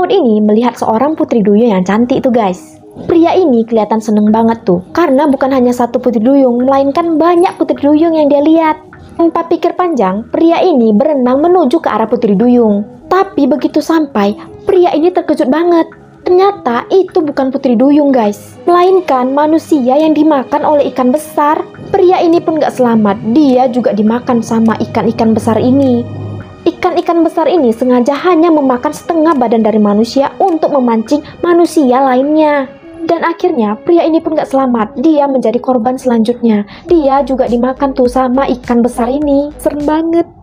laut ini melihat seorang putri duyung yang cantik tuh guys. Pria ini kelihatan seneng banget tuh, karena bukan hanya satu putri duyung, melainkan banyak putri duyung yang dia lihat. Tanpa pikir panjang, pria ini berenang menuju ke arah putri duyung. Tapi begitu sampai, pria ini terkejut banget. Ternyata itu bukan putri duyung guys, melainkan manusia yang dimakan oleh ikan besar. Pria ini pun gak selamat, dia juga dimakan sama ikan-ikan besar ini. Ikan-ikan besar ini sengaja hanya memakan setengah badan dari manusia untuk memancing manusia lainnya. Dan akhirnya pria ini pun gak selamat, dia menjadi korban selanjutnya. Dia juga dimakan tuh sama ikan besar ini. Serem banget.